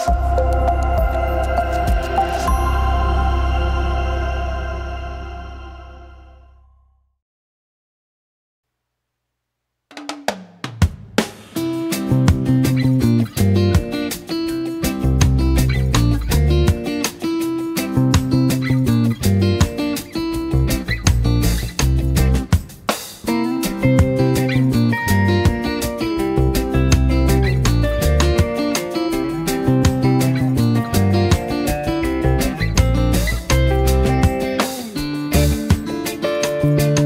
Yes. You